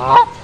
아!